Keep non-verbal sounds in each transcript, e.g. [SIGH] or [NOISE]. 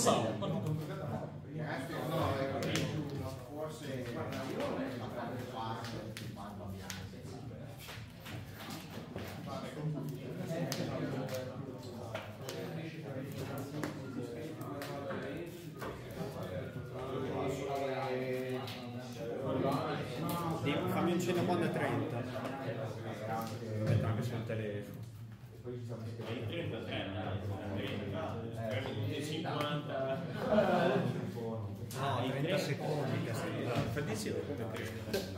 so. Forse fammi un cenno quando è 30. Aspetta anche sul telefono. Hai 33, 50. No, 30 secondi che sei là. Infatti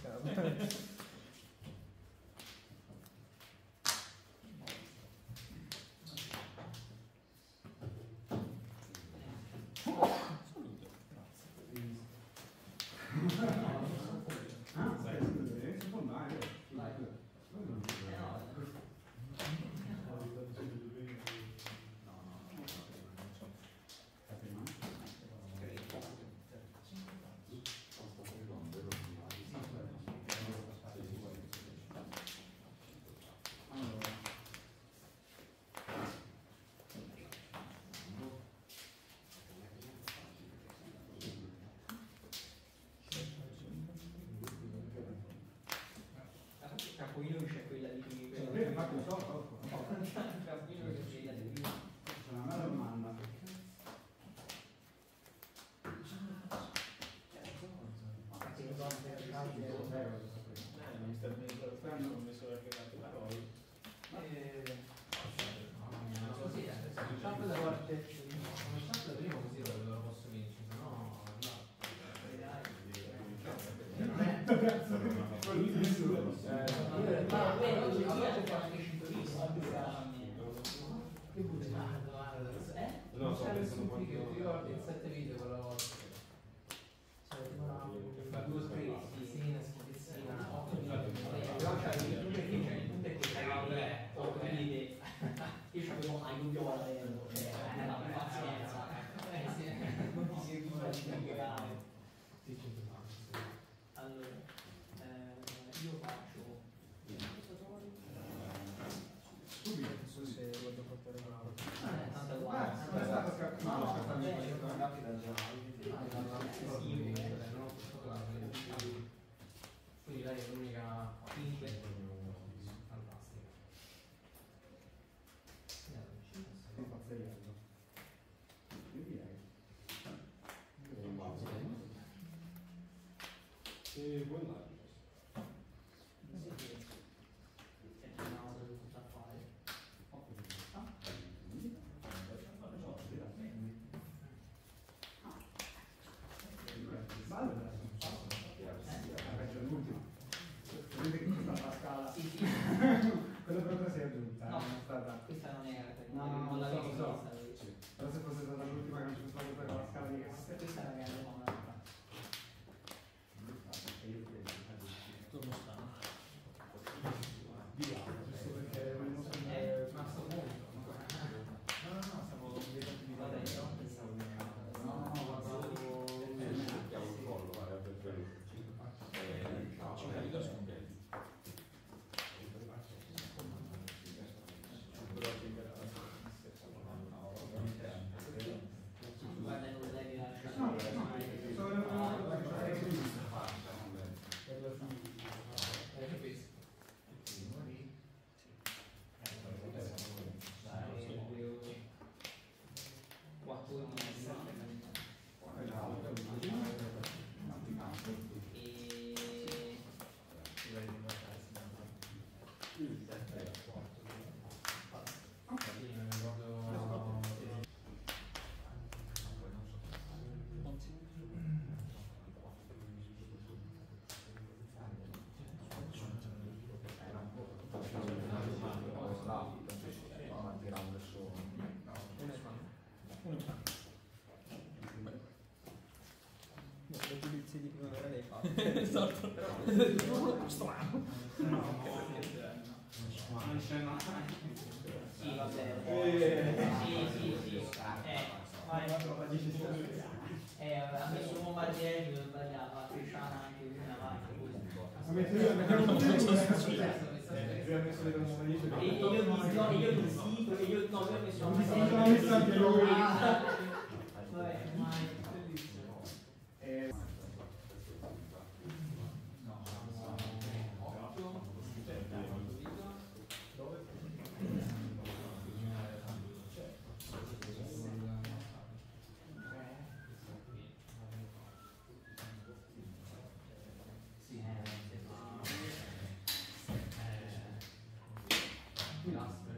Boy Scout. [LAUGHS] ragazzo che bugiardo eh? no, so, pensano quanti io ho il 7ええ、ご。solstizi di primavera dei fatti. [LAUGHS] esatto. Però [LAUGHS] non è strano. No, non c'è mai. Sì, va bene. Sì, sì, sì. Eh, eh ma è una roba difficile. Eh, ha messo un bombardieri, lo sbagliava, Trisciana anche lui in avanti. Ha messo io, ha messo le bombardieri. Io ha messo anche lui. Yes.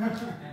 Ha, ha, ha.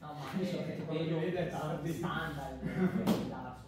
No, ma è, so che è, è, è tardi. standard, eh,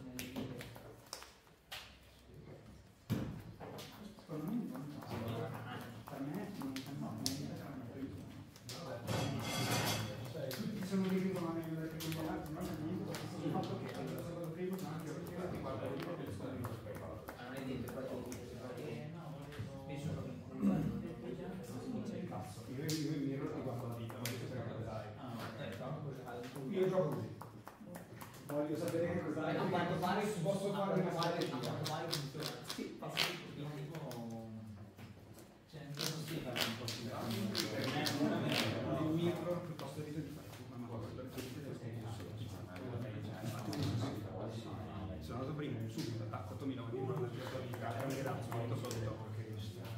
anche l'anno scorso.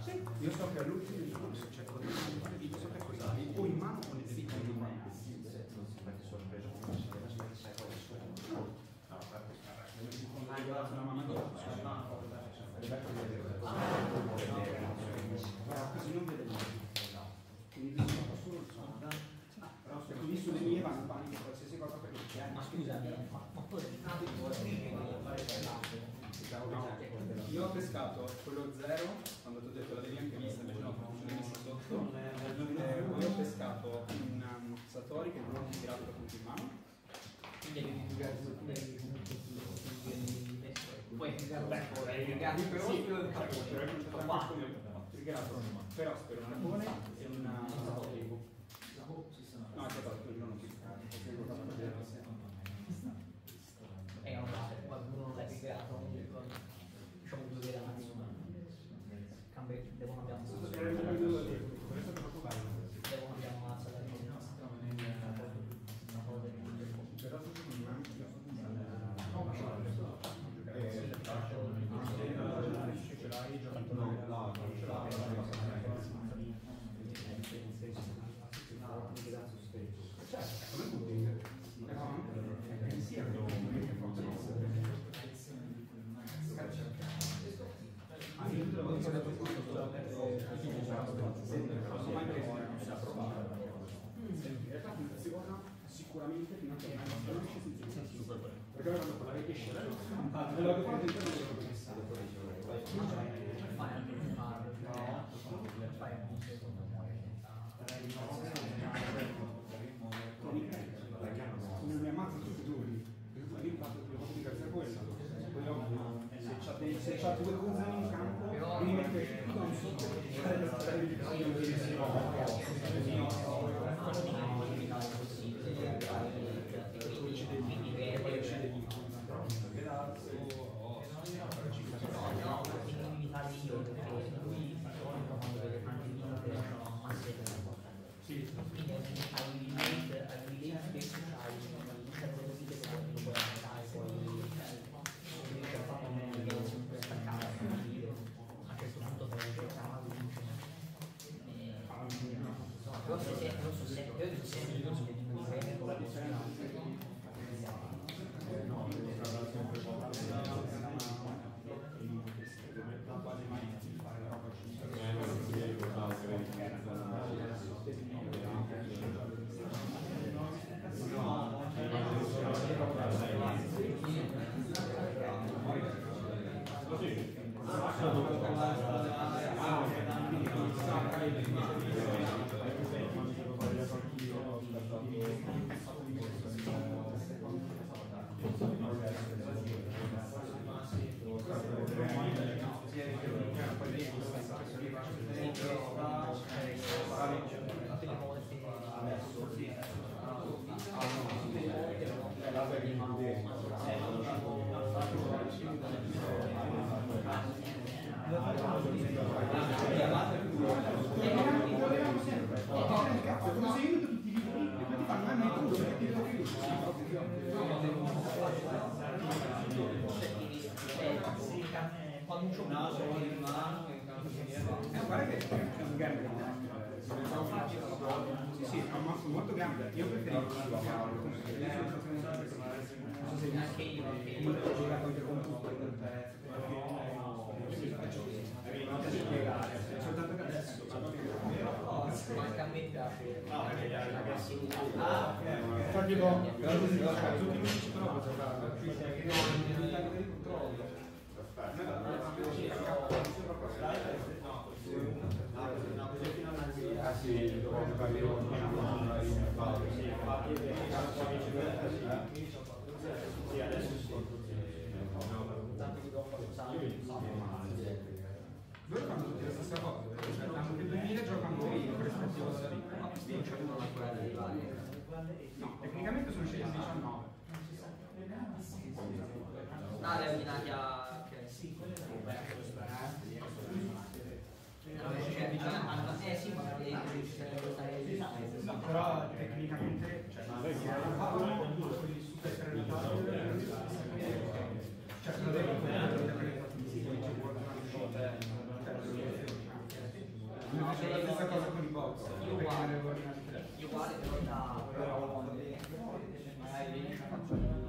Sì, io so che all'ultimo c'è cioè, Giornatone e una... No, è stato il ho più. sicuramente di una che non ci si giudica perché noi quando parlavi di scegliere nell'aeroporto interno non lo pensavo non c'è non fai anche un bar non fai un museo non muore come mi ammazza tutti e due lì fatto due volte diverse a quello se c'ha due cose in campo rimette tutto un sotto non su 7, non su 7, io dico 7. No, quando un gioco Eh, guarda che è un gambler. Sì, sì, è un mazzo molto gambler. Io preferisco. Non so se anche io, anche io. Io ho giocato anche con tutto il pezzo. Soltanto che adesso Manca a me piace. Ah, ok. Infatti, boh, però tutti i miei però ho giocato. Ah sì, dopo giocare con Sì, adesso sì. Loro fanno tutti la stessa cosa, cioè l'anno del 2000 giocano con rispettivo a vinceranno la guerra di Valle. No, tecnicamente sono usciti il 19. Ah, le eliminati Ok, sì, quello è Roberto Speranzi, eh sì, ma ci sarebbero stati però tecnicamente cioè, ma siamo con i super Johnson.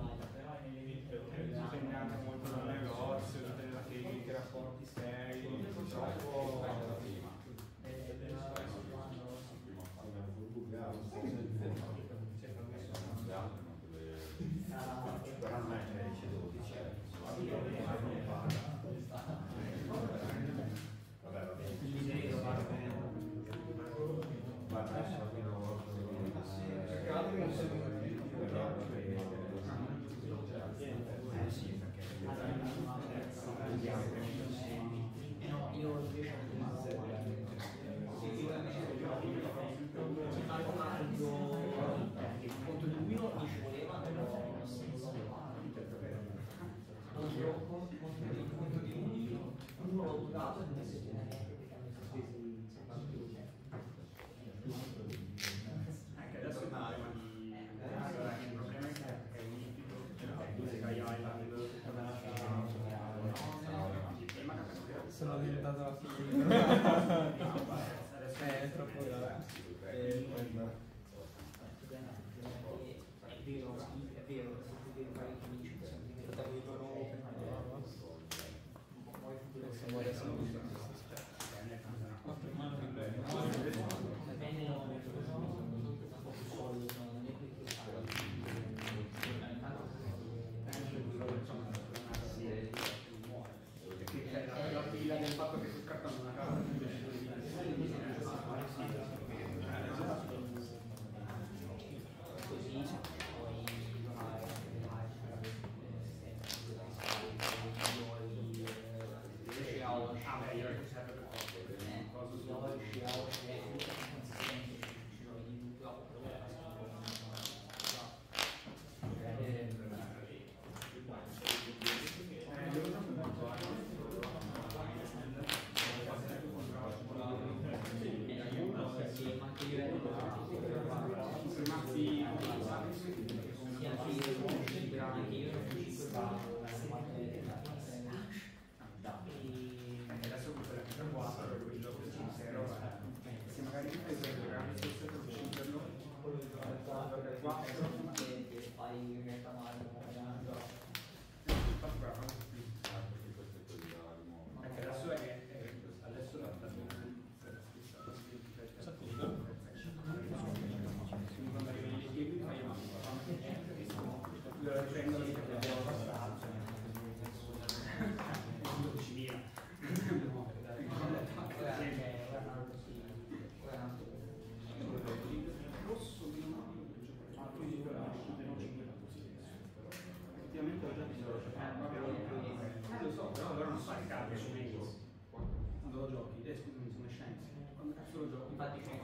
Scusami sono scienze. Quando cazzo lo giochi? Infatti c'è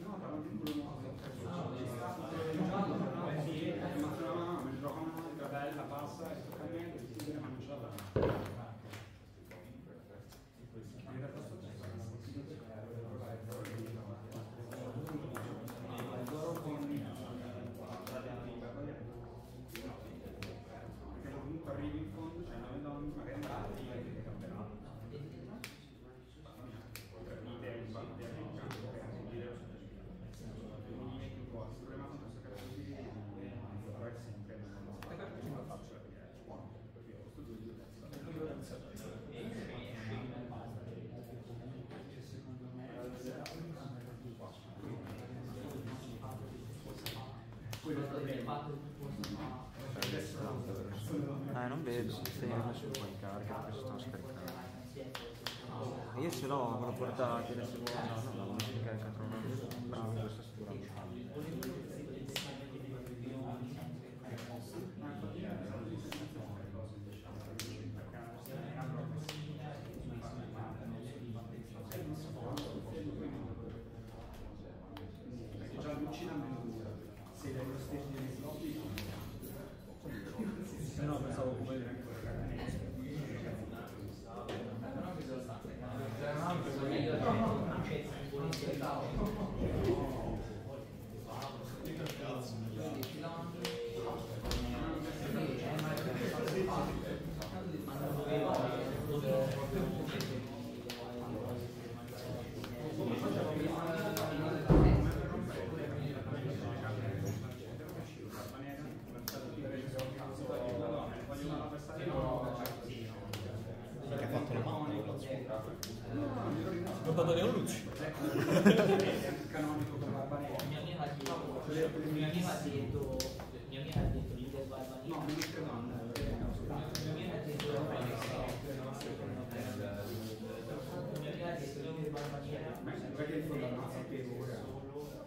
no parlo di nuovo stato il giallo no eh sì eh, ma c'è una mano mi gioca una mano bella passa e si vede ma non ce l'ha in realtà sto perché comunque arrivi in fondo, c'è nove donne, magari andate e vedete camperanno. Idea in parte in campo, che anche dire mi metti un po', il problema con questo cazzo di video però è sempre una cosa che non faccio la vedere. Perché ho questo due secondo me quello adesso Eh, non vedo, messo un po' in carica perché stanno scaricando. Io ce l'ho, me l'ho portato, adesso no, no, non si carica troppo. Bravo, questa stura. Perché già l'uccida meno dura. Se dai lo stesso di sloppy, se no pensavo come Che ha fatto la mano. Portato le luci. canonico con Barbanera. mia amica ha detto, mia amica ha detto, mia amica ha detto Lider Barbanini. No, non mi credo. Mia amica ha detto Mia amica ha detto Lider Barbanini. Ma perché in fondo non sapevo ora.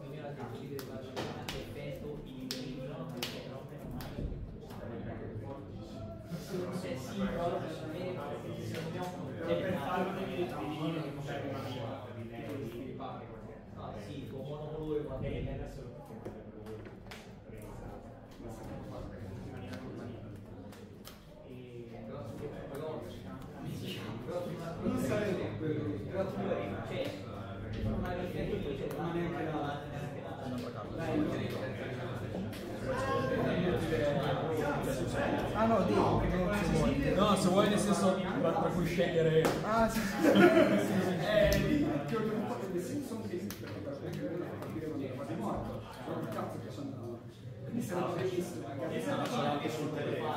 Mia amica ha detto Lider Barbanini che effetto i velivoli perché non per mai. Se sì, però per sapere se dobbiamo Per farlo devi devi dire che c'è una via. No, sì, con monocolore quando E adesso lo facciamo Non sarebbe quello. però tu cioè ma neanche. Dai, Ah no, dico, se vuoi. No, se vuoi nel senso tra, tra cui scegliere. Ah, sì, [LAUGHS] [LAUGHS] sì. Eh, lì che ho un po' di senso che perché per capire quando era quasi morto. Ma che cazzo che sono andato? Quindi sarebbe bellissimo. anche sul telefono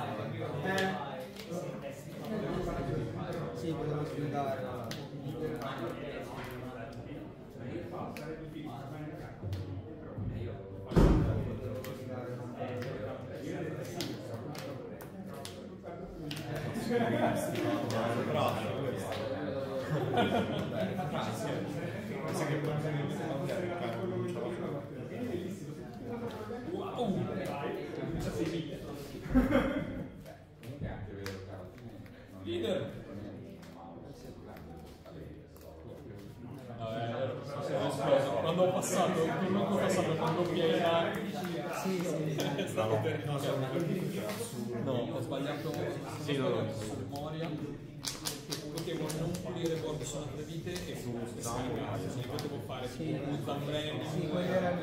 Sì, volevo spiegare. Sarebbe figo, va bene Wow! Leader! Eh, quando ho passato, che ho passato quando piena. Sì, sì, sì. Stato terribile. No, ho sbagliato Sì, no, no. su memoria. Potevo non pulire bordo sono tre vite e fu scrivere, quindi potevo fare tipo un zambrelli. Sì, quello era,